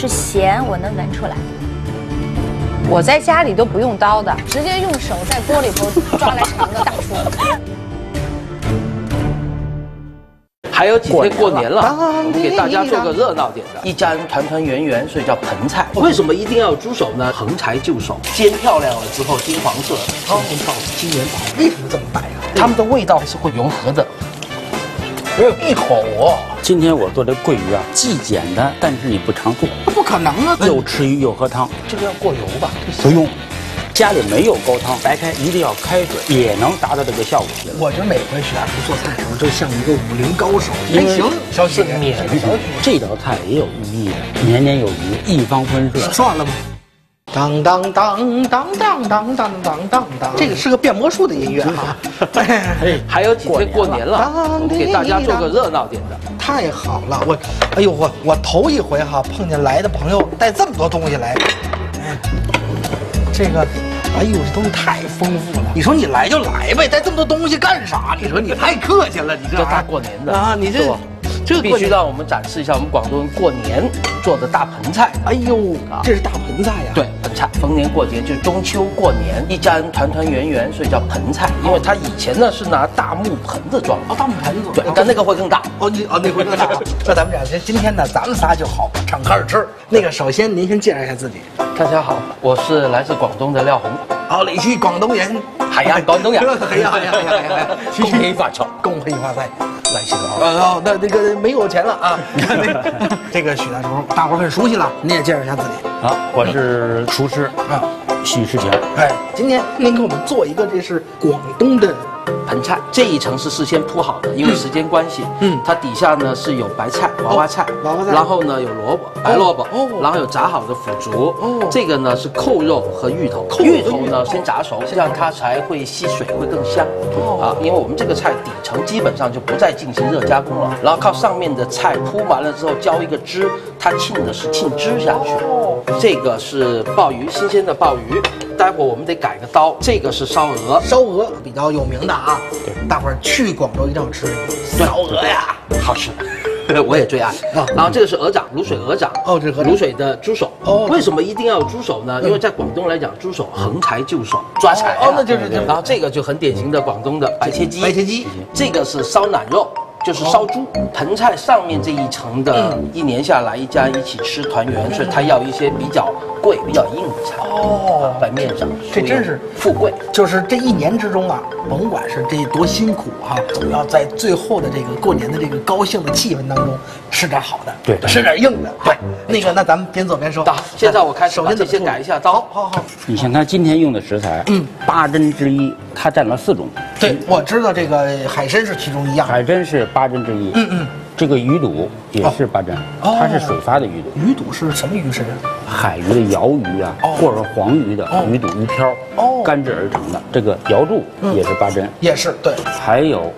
是咸，我能闻出来。我在家里都不用刀的，直接用手在锅里头抓来盛的大厨。还有几天过年了，我们给大家做个热闹点的，一家人团团圆圆，所以叫盆菜。为什么一定要有猪手呢？横财就手，煎漂亮了之后金黄色，金元宝，金元宝。为什么这么摆啊？它们的味道是会融合的。只有一口哦，今天我做的桂鱼啊，既简单，但是你不常做，那不可能啊！又吃鱼又喝汤，这个要过油吧？不用。家里没有高汤，白开一定要开水，也能达到这个效果。我觉得每回徐大厨做菜的时候，就像一个武林高手。还行，小许免这道菜也有寓意的，年年有余，一方欢色。算了吧。当当当当当当当当当当，这个是个变魔术的音乐哈。还有几天过年了，给大家做个热闹点的。太好了，我，哎呦我我头一回哈碰见来的朋友带这么多东西来，哎，这个，哎呦这东西太丰富了。你说你来就来呗，带这么多东西干啥？你说你太客气了，你这大过年的啊，你这。这必须让我们展示一下我们广东人过年做的大盆菜。哎呦，这是大盆菜呀！对，盆菜，逢年过节就是中秋过年，一家人团团圆圆，所以叫盆菜。因为它以前呢是拿大木盆子装，哦，大木盆子，对，但那个会更大。哦，你哦，那会更大。那咱们俩今天呢，咱们仨就好敞开吃。那个，首先您先介绍一下自己。大家好，我是来自广东的廖红。好，你是广东人，系啊，广东人，系啊，系啊，系啊，恭喜发财，恭喜发财，来请坐。哦，那那个没有钱了啊，这个许大厨，大伙很熟悉了，你也介绍一下自己。啊，我是厨师啊，许世强。哎，今天您给我们做一个，这是广东的。盆菜这一层是事先铺好的，因为时间关系，嗯，它底下呢是有白菜、娃娃菜，娃娃菜，然后呢有萝卜、白萝卜，哦，然后有炸好的腐竹，哦，这个呢是扣肉和芋头，芋头呢先炸熟，这样它才会吸水，会更香，哦，啊，因为我们这个菜底层基本上就不再进行热加工了，然后靠上面的菜铺完了之后浇一个汁，它浸的是浸汁下去，哦，这个是鲍鱼，新鲜的鲍鱼。待会儿我们得改个刀，这个是烧鹅，烧鹅比较有名的啊。对，大伙儿去广州一定要吃烧鹅呀，好吃，我也最爱啊。然后这个是鹅掌，卤水鹅掌，哦，这卤水的猪手。哦，为什么一定要有猪手呢？因为在广东来讲，猪手横财就手，抓财。哦，那就是然后这个就很典型的广东的白切鸡，白切鸡。这个是烧腩肉。就是烧猪盆菜上面这一层的，一年下来一家一起吃团圆，所以他要一些比较贵、比较硬的菜哦，在面上，这真是富贵。就是这一年之中啊，甭管是这多辛苦哈，总要在最后的这个过年的这个高兴的气氛当中吃点好的，对，吃点硬的。对，那个那咱们边走边说。好，现在我开始把这些改一下刀。好好。你像他今天用的食材，嗯，八珍之一，它占了四种。对，我知道这个海参是其中一样。海参是八珍之一。嗯嗯，这个鱼肚也是八珍，它是水发的鱼肚。鱼肚是什么鱼？是海鱼的鳐鱼啊，或者黄鱼的鱼肚、鱼漂，哦，干制而成的。这个瑶柱也是八珍，也是对。还有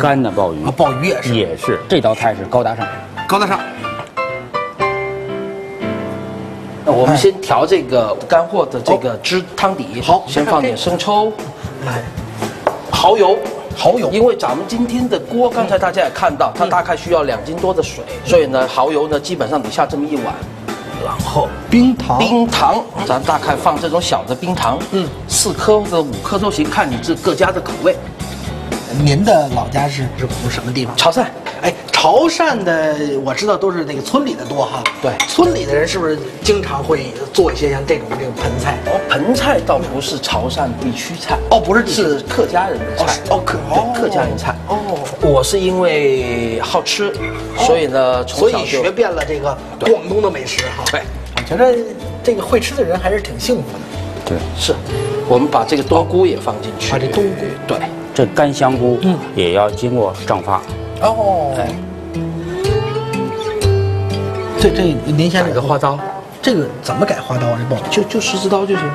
干的鲍鱼，鲍鱼也是，也是。这道菜是高大上，高大上。那我们先调这个干货的这个汁汤底，好，先放点生抽，来，蚝油。蚝油，因为咱们今天的锅，刚才大家也看到，它大概需要两斤多的水，所以呢，蚝油呢基本上得下这么一碗，然后冰糖，冰糖，咱大概放这种小的冰糖，嗯，四颗或者五颗都行，看你这各家的口味。您的老家是是什么地方？潮汕。哎，潮汕的我知道都是那个村里的多哈。对，村里的人是不是经常会做一些像这种这个盆菜？哦，盆菜倒不是潮汕地区菜，哦，不是，是客家人的菜。哦，客对客家人菜。哦，我是因为好吃，所以呢，所以学遍了这个广东的美食哈。对，我觉得这个会吃的人还是挺幸福的。对，是，我们把这个冬菇也放进去。把这冬菇，对。这干香菇，嗯，也要经过蒸发。哦，哎，这这您先改个花刀，这个怎么改花刀啊？这不就就十字刀就行了。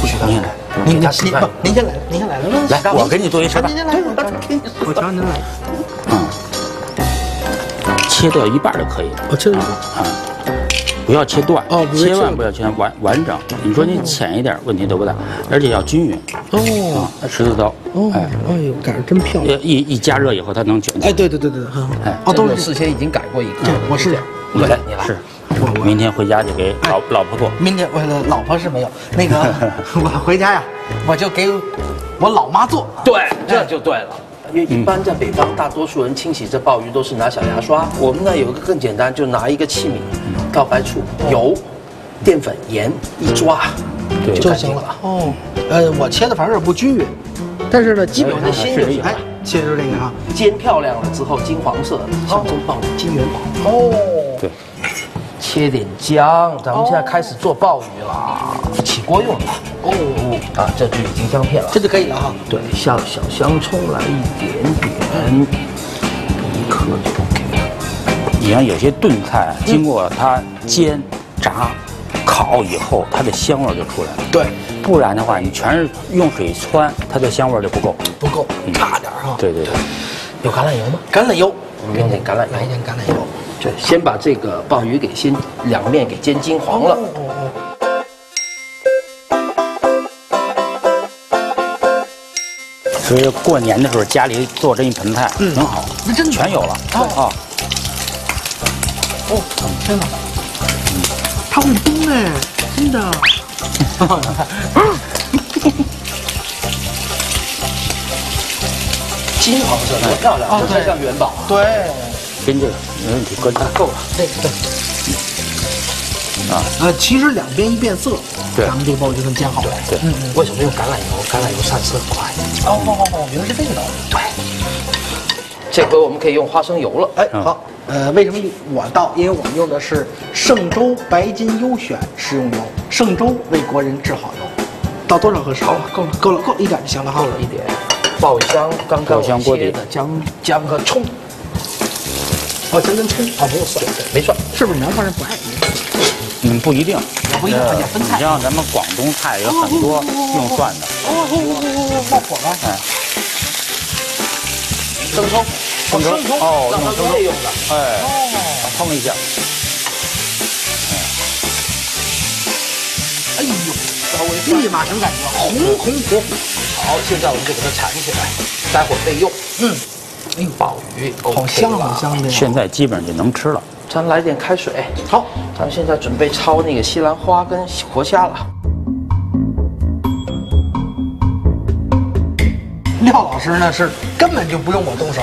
不许您来，您您您不，您先来，您先来了。来，我给你做一吃。您先来，我瞧您来。嗯，切掉一半就可以了。我切掉一半。啊，不不要切断，哦万不要切完完整。你说你浅一点问题都不大，而且要均匀哦啊。十字刀，哎，哎呦，改的真漂亮。一一加热以后它能卷起哎，来。对对对对，很好。哎哦，都是事先已经改过一个对，我试试。你来你来是，我明天回家就给老老婆做。明天我老婆是没有那个，我回家呀，我就给我老妈做。对，这就对了。因为一般在北方，大多数人清洗这鲍鱼都是拿小牙刷。我们呢有一个更简单，就拿一个器皿，倒白醋、油、淀粉、盐一抓，对就。行了。哦，呃，我切的反正有点不均匀，但是呢，基本上有的鲜就行哎，切出这个啊。煎漂亮了之后，金黄色的，象征鲍鱼金元宝。哦，对，切点姜，咱们现在开始做鲍鱼了，起锅用的。哦啊，这就已经姜片了。这就可以了哈。对，下小香葱来一点点，一颗就 OK 了。你看有些炖菜啊，经过它煎、炸、烤以后，它的香味儿就出来了。对，不然的话，你全是用水汆，它的香味儿就不够。不够，差点哈。对对对，有橄榄油吗？橄榄油，用点橄榄油来一。点橄榄油。对，先把这个鲍鱼给先两面给煎金黄了。所以过年的时候家里做这一盆菜很好，那真的全有了。啊。哦，真的，它会崩哎，真的。金黄色多漂亮，这像元宝。对，跟这个没问题，搁这够了。对对。啊，呃，其实两边一变色，对咱们这个鲍鱼就能煎好了。对嗯嗯。为什么用橄榄油？橄榄油上色快。哦哦哦哦，原来是这个道理。对。这回我们可以用花生油了。哎，嗯好，呃，为什么我倒？因为我们用的是嵊州白金优选食用油，嵊州为国人制好油。倒多少合适？好了，够了，够了，够了一点就行了哈。够了一点，爆香，刚刚切的姜姜和葱，哦，姜跟葱哦，没有蒜，没蒜。是不是南方人不爱？嗯，不一定，不一定分菜你像咱们广东菜有很多用蒜的，哦哦哦哦，冒火了。哎，生葱，哦生葱哦，让它用入味用的。哎，烹一下，哎呦，稍微立马什么感觉？红红火火。好，现在我们就给它缠起来，待会儿备用。嗯，哎呦，鲍鱼好香了好香的呀。现在基本上就能吃了。咱来点开水。好，咱们现在准备焯那个西兰花跟活虾了。廖老师呢是根本就不用我动手，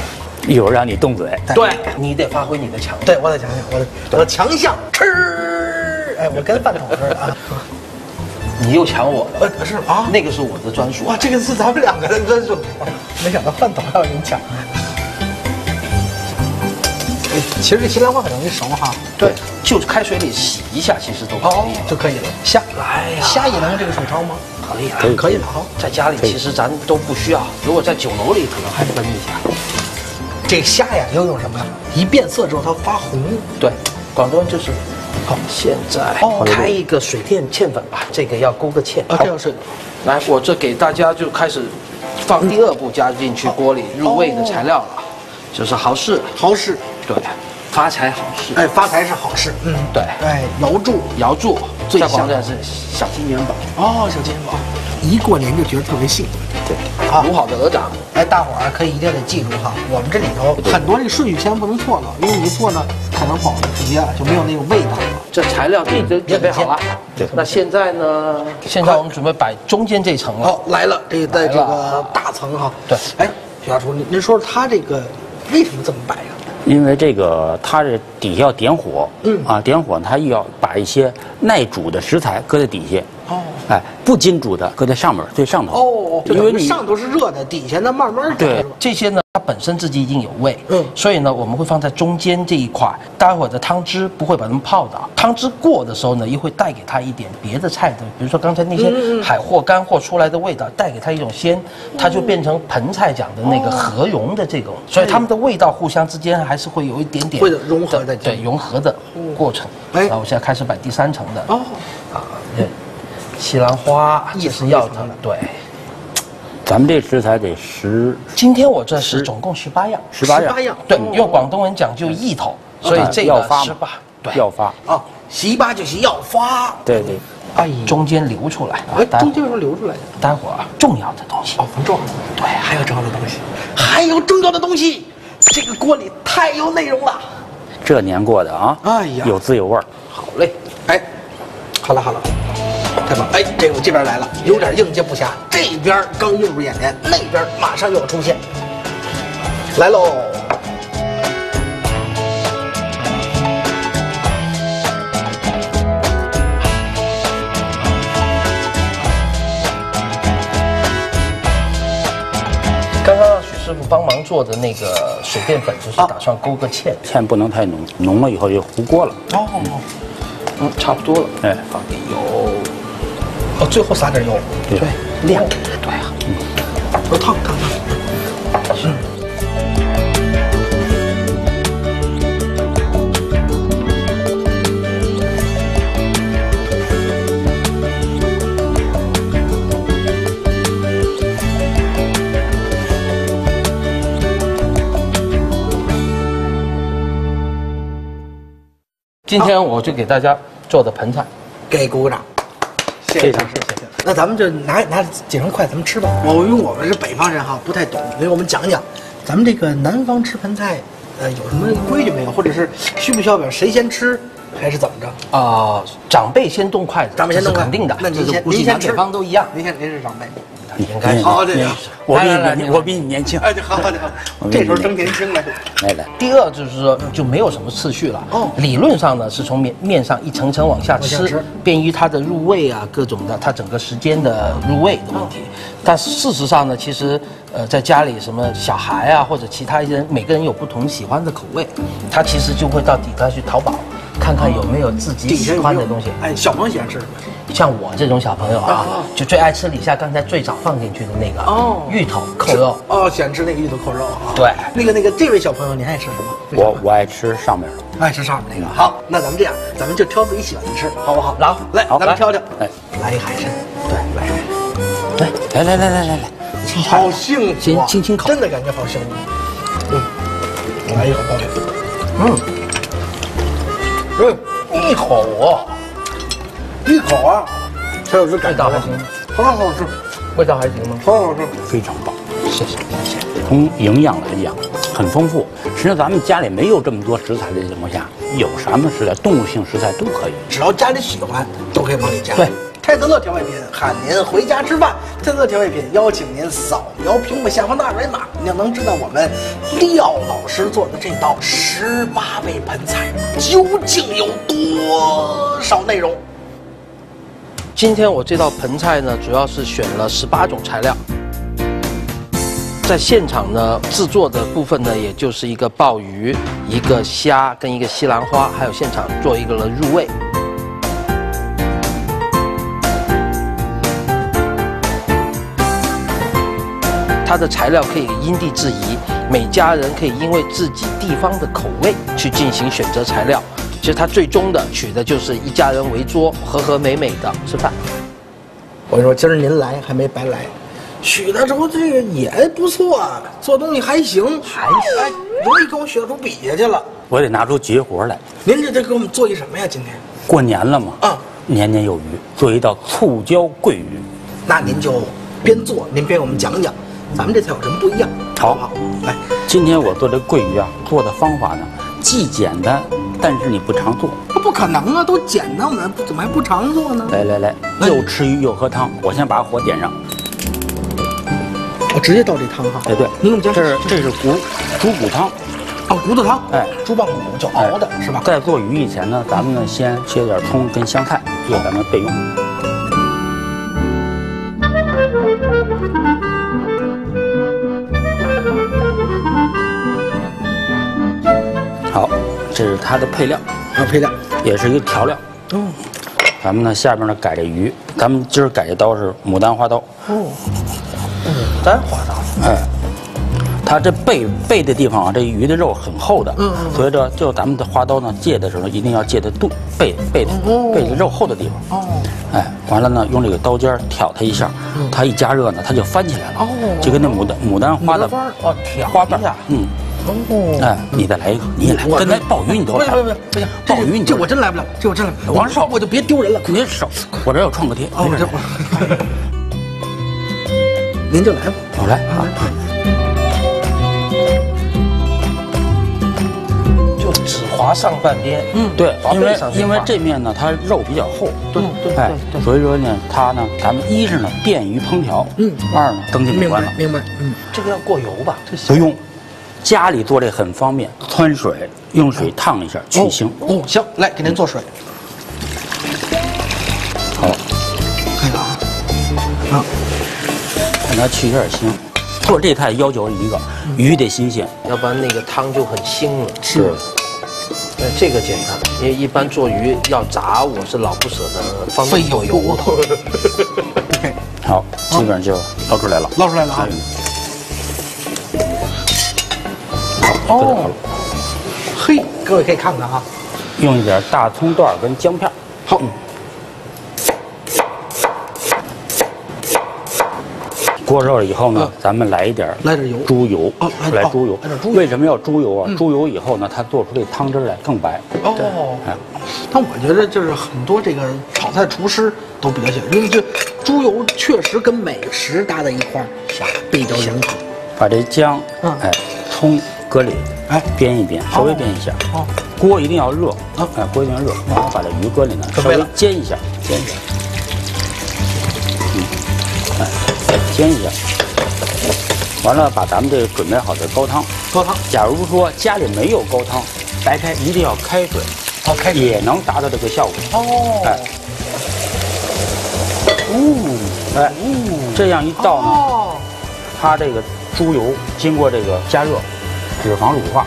一会儿让你动嘴，对，你得发挥你的强项。对我得想想，我的我的强项吃，哎，我跟饭桶似的啊。你又抢我的，呃，是啊，那个是我的专属。哇，这个是咱们两个人专属，没想到饭桶还有人抢。哎其实这西兰花很容易熟哈。对，就是开水里洗一下，其实都可哦以。，就可以了。虾，哎呀虾也能用这个水焯吗？可以啊，可以了哈。在家里其实咱都不需要，如果在酒楼里可能还分一下。这虾呀，要用什么呀？一变色之后它发红。对，广东就是。好，现在哦开一个水淀芡粉吧，这个要勾个芡。啊，这样是来，我这给大家就开始放第二步加进去锅里入味的材料了，就是蚝豉，蚝豉，对，发财好事，哎，发财是好事。嗯，对，哎，摇柱，摇柱，最香在广州是小金元宝，哦，小金元宝，一过年就觉得特别幸福。对，啊。卤好的鹅掌，哎，大伙儿可以一定得记住哈，我们这里头很多这个顺序千万不能错了，因为你一错呢，可能保不齐啊就没有那个味道了。这材料都已经准备好了。对。那现在呢？现在我们准备摆中间这层了。好，来了，这在这个大层哈。对。哎，徐大厨，您您说说他这个为什么这么摆呀？因为这个它是底下要点火，嗯。啊，点火它又要把一些耐煮的食材搁在底下，哦。哎，不金煮的搁在上面最上头，哦，就因为你上头是热的，底下呢慢慢对这些呢，它本身自己已经有味，嗯。所以呢，我们会放在中间这一块，待会儿的汤汁不会把它们泡的，汤汁过的时候呢，又会带给它一点别的菜的，比如说刚才那些海货、干货出来的味道，带给它一种鲜，它就变成盆菜讲的那个合融的这种，所以它们的味道互相之间还是会有一点点会有融合的对融合的过程。哎。我现在开始摆第三层的。哦，啊，对，西兰花一这是要的对。咱们这食材得十今天我这是总共十八样。十八样。18，样。对，用广东人讲究意头，所以这个要发嘛。十八，对，要发，啊，十八就是要发。对对，哎，中间流出来，哎，中间有流出来的。待会儿啊重要的东西。哦，不重要的，对，还有重要的东西，还有重要的东西，这个锅里太有内容了。这年过的啊，哎呀。有滋有味儿。好嘞，哎，好了好了，太棒！哎，这个这边来了，有点应接不暇。这边刚映入眼帘，那边马上又要出现。来喽！刚刚让许师傅帮忙做的那个水淀粉，就是打算勾个芡。芡不能太浓，浓了以后就糊锅了。哦嗯，差不多了。哎，放点油，哦，最后撒点油，对，亮。对啊，不烫，烫烫。嗯。今天我就给大家做的盆菜。给鼓鼓掌，谢非常谢谢。那咱们就拿拿几双筷，咱们吃吧。我因为我们是北方人哈，不太懂，所以我们讲讲，咱们这个南方吃盆菜，呃，有什么规矩没有？或者是需不需要表谁先吃，还是怎么着？啊、长辈先动筷子，咱们先动肯定的。那您先，您先北方都一样。您先，您是长辈。应该是好，这个。我比你我比你年轻。哎，好好好，这时候争年轻了。来来，第二就是说就没有什么次序了。哦理论上呢是从面面上一层层往下吃，便于它的入味啊，各种的它整个时间的入味的问题。但事实上呢，其实呃在家里什么小孩啊或者其他人，每个人有不同喜欢的口味，他其实就会到底端去淘宝，看看有没有自己喜欢的东西。哎，小朋友喜欢吃什么？像我这种小朋友啊哦，就最爱吃李夏刚才最早放进去的那个哦芋头扣肉。哦，喜欢吃那个芋头扣肉啊。对那个那个，这位小朋友，你爱吃什么？我我爱吃上面的。爱吃上面那个。好，那咱们这样，咱们就挑自己喜欢的吃，好不好？来来，咱们挑挑。哎，来一海参，对，来。来来来来来来，好幸福、轻轻烤真的感觉好幸福。嗯，来一口包里，嗯，一口啊，一口啊，才有这感觉。味道还行，好好吃，味道还行吗？好好吃。非常棒。谢谢，谢谢。从营养来讲，很丰富。实际上，咱们家里没有这么多食材的情况下，有什么食材，动物性食材都可以。只要家里喜欢，都可以往里加。对，泰德乐调味品喊您回家吃饭。泰德乐调味品邀请您扫描屏幕下方的二维码，您就能知道我们廖老师做的这道十八味盆菜究竟有多少内容。今天我这道盆菜呢，主要是选了十八种材料，在现场呢制作的部分呢，也就是一个鲍鱼、一个虾跟一个西兰花，还有现场做一个了入味。它的材料可以因地制宜，每家人可以因为自己地方的口味去进行选择材料。其实他最终的取的就是一家人围桌，和和美美的吃饭。我跟你说，今儿您来还没白来，许的时候这个也不错，做东西还行，还哎，容易跟我学出比下去了。我得拿出绝活来。您这得给我们做一什么呀？今天？过年了嘛，啊，年年有余，做一道醋椒桂鱼。那您就边做，您边给我们讲讲，咱们这菜有什么不一样？好不好？来，今天我做这桂鱼啊，做的方法呢，既简单，但是你不常做。那不可能啊，都简单了，不怎么还不常做呢？来来来，又吃鱼又喝汤。我先把火点上。我直接倒这汤哈。哎，对，您给我们讲这是这是骨猪骨汤。哦，骨头汤，哎猪棒骨就熬的是吧？在做鱼以前呢，咱们呢先切点葱跟香菜，做咱们备用。这是它的配料，啊，配料。也是一个调料。哦，咱们呢下边呢改这鱼，咱们今儿改这刀是牡丹花刀。哦，牡丹花刀，哎，它这背背的地方啊，这鱼的肉很厚的，嗯嗯所以说就咱们的花刀呢，借的时候一定要借的肚背背的哦背的肉厚的地方。哦，哎，完了呢，用这个刀尖儿挑它一下，它一加热呢，它就翻起来了。哦就跟那牡丹牡丹花的哦，挑花瓣一下，嗯，哦，哎，你再来一个，你也来，我跟那鲍鱼你都来不行不行不行，鲍鱼你这我真来不了，这我真来不了。王少我就别丢人了。你手，我这有创可贴，这我，您就来吧。我来啊，就只划上半边，嗯，对，划因为因为这面呢，它肉比较厚，对对哎对，所以说呢，它呢，咱们一是呢便于烹调，嗯。二呢增进美明观了，明白，嗯，这个要过油吧？不用，家里做这很方便，汆水用水烫一下去腥，哦，行，来给您做水，好，可以了啊。啊，让它去一点腥。做这菜要求一个鱼得新鲜，要不然那个汤就很腥了。是呃，这个简单，因为一般做鱼要炸，我是老不舍得放那么多油。好，基本上就捞出来了。捞出来了啊。好，搁这好了。嘿，各位可以看看啊。用一点大葱段儿跟姜片儿。好，锅热了以后呢，咱们来一点儿来点油猪油哦来哦来猪油来点猪油嗯为什么要猪油啊？猪油以后呢，它做出这汤汁来更白。哦哎，但我觉得就是很多这个炒菜厨师都比较喜欢，因为这猪油确实跟美食搭在一块儿比较融合。把这姜，葱搁里，哎煸一煸，稍微煸一下。哦，锅一定要热，啊哎，锅一定要热，然后把这鱼搁里呢，稍微煎一下，煎一下，嗯，哎，煎一下，完了把咱们这个准备好的高汤，高汤，假如说家里没有高汤，白开一定要开水，好开始。也能达到这个效果。哦，哎，哦，哎，这样一倒呢，哦，它这个猪油经过这个加热，脂肪乳化，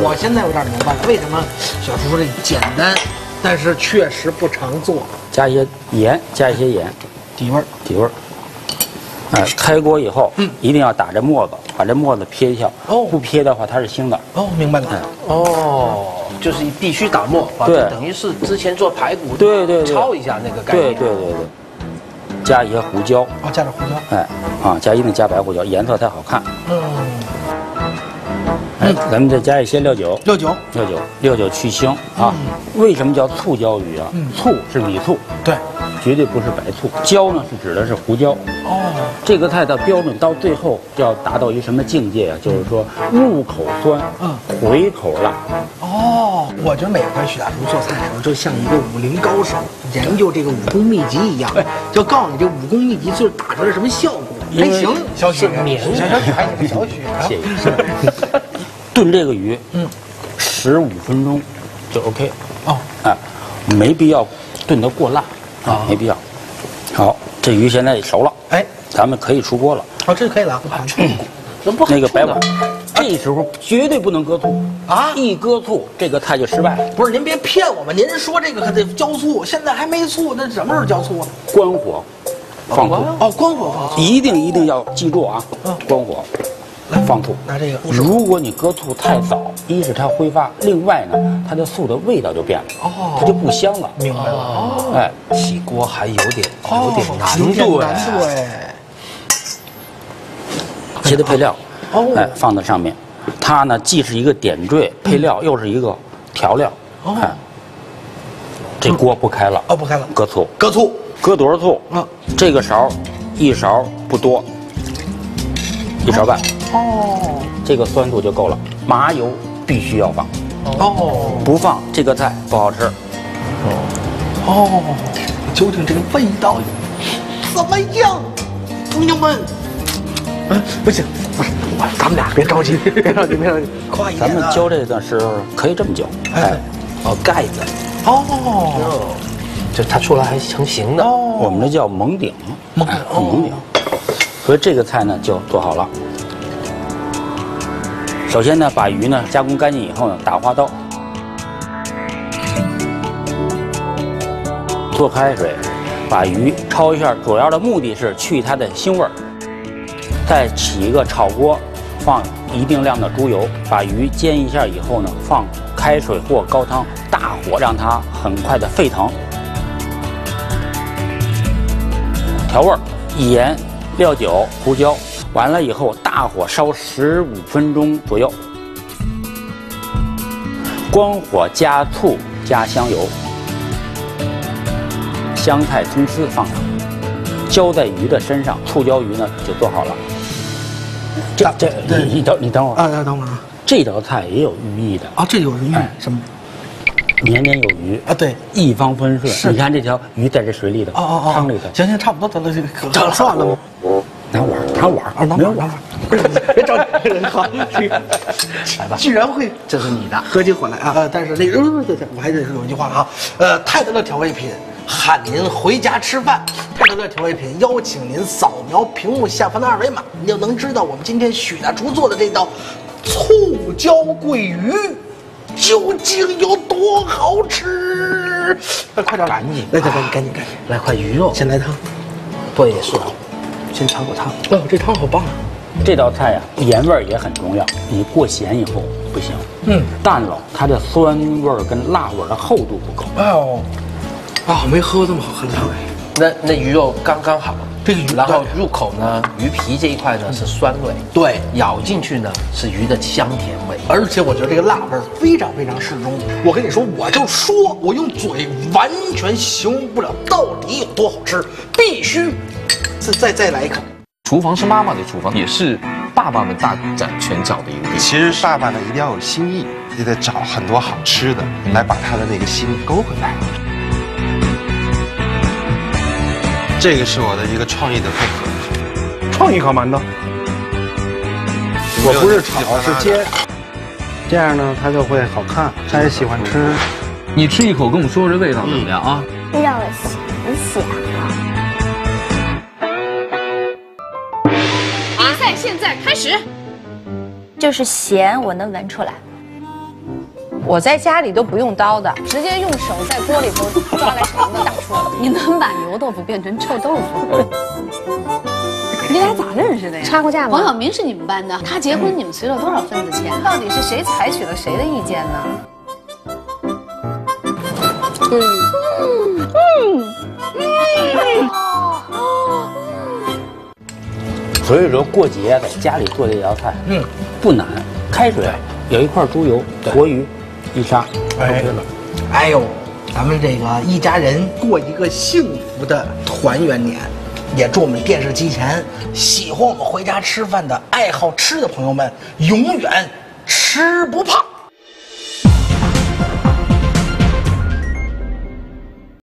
我现在有点明白了，为什么小厨说这简单，但是确实不常做，加一些盐，加一些盐，底味儿。底味儿。哎，开锅以后，嗯一定要打这沫子，把这沫子撇一下。哦不撇的话，它是腥的。哦，明白了。哦，就是必须打沫，把对这等于是之前做排骨对对对焯一下那个概念。对对对对，加一些胡椒，哦，加点胡椒。哎，啊，加一定加白胡椒，颜色才好看。嗯，哎，咱们再加一些料酒，料酒。料酒，料酒去腥啊。为什么叫醋椒鱼啊？醋是米醋，对。绝对不是白醋。椒呢是指的是胡椒。哦，这个菜的标准到最后要达到一什么境界啊？就是说入口酸，嗯回口辣。哦，我觉得每回许大厨做菜的时候，就像一个武林高手研究这个武功秘籍一样，就告诉你这武功秘籍就是打出来什么效果。还行，小许，绵小小许还行，小许啊。谢谢。炖这个鱼，嗯，十五分钟就 OK。哦，哎，没必要炖得过烂啊，没必要。好，这鱼现在也熟了，哎，咱们可以出锅了。哦，这可以了。能不那个白碗，这时候绝对不能搁醋啊一搁醋这个菜就失败了。不是您别骗我们，您说这个可得浇醋，现在还没醋，那什么时候浇醋啊？关火，放醋，哦，关火放醋。一定一定要记住啊嗯，关火，放醋。拿这个，如果你搁醋太早，一是它挥发，另外呢，它的醋的味道就变了，哦它就不香了。明白了。哦，哎，起锅还有点有点难度难度。切的配料，哦哎，放在上面，它呢既是一个点缀配料，又是一个调料。哦哎，这锅不开了，哦，不开了，搁醋，搁醋。搁多少醋？嗯，这个勺，一勺不多，一勺半，哦这个酸度就够了。麻油必须要放，哦不放这个菜不好吃。哦，哦究竟这个味道怎么样，朋友们？嗯，不行，不是，我咱们俩别着急，别着急，别着急，快一点啊咱们教这个时候可以这么教，哎，哦，盖子，哦哦，就它出来还成型的。哦，我们这叫蒙顶，蒙顶哎蒙顶。所以这个菜呢就做好了。首先呢，把鱼呢加工干净以后呢，打花刀，做开水，把鱼焯一下，主要的目的是去它的腥味儿。再起一个炒锅，放一定量的猪油，把鱼煎一下以后呢，放开水或高汤，大火让它很快的沸腾。调味儿，盐、料酒、胡椒，完了以后大火烧十五分钟左右，关火加醋加香油，香菜、葱丝放上，浇在鱼的身上，醋浇鱼呢就做好了。这这，你你等你等会儿，啊，等会儿啊，这道菜也有寓意的，啊，这有寓意什么？年年有余啊，对，一帆风顺。你看这条鱼在这水里头，哦哦哦，汤里头，行行，差不多得了，这个可可算了吧？拿碗儿拿碗儿啊，拿没有碗拿碗，不是别着急，好，来吧，居然会这是你的。合起伙来啊！呃，但是那个，呃对对，我还得有一句话啊，呃，泰德乐调味品喊您回家吃饭。泰德乐调味品邀请您扫描屏幕下方的二维码，你就能知道我们今天许大厨做的这道醋椒桂鱼究竟有多好吃。快快点，赶紧来，赶紧赶紧赶紧，来块鱼肉，先来汤。对，是的，先尝口汤。哦，这汤好棒啊！这道菜呀、盐味儿也很重要。你过咸以后不行，嗯，淡了，它的酸味儿跟辣味儿的厚度不够。哦，啊，没喝过这么好喝的汤哎。那那鱼肉刚刚好，这个鱼然后入口呢，鱼皮这一块呢是酸味，对咬进去呢是鱼的香甜味。而且我觉得这个辣味儿非常非常适中。我跟你说，我就说，我用嘴完全形容不了到底有多好吃，必须再再再来一口。厨房是妈妈的厨房，也是爸爸们大展拳脚的一个地方。其实爸爸呢一定要有心意，也得找很多好吃的来把他的那个心勾回来。这个是我的一个创意的配合，创意烤馒头，我不是炒是煎，这样呢它就会好看，他也喜欢吃。你吃一口，跟我们说说这味道怎么样啊？让我想想啊。就是咸，我能闻出来。我在家里都不用刀的，直接用手在锅里头抓来长的大出来。你能把油豆腐变成臭豆腐？你俩咋认识的呀？插过架吗王小明是你们班的，他结婚你们随了多少份子钱？到底是谁采取了谁的意见呢？所以说过节在家里做这道菜，嗯，不难，开水有一块猪油，活鱼一杀，哎了。哎呦，咱们这个一家人过一个幸福的团圆年，也祝我们电视机前喜欢我们回家吃饭的爱好吃的朋友们永远吃不胖。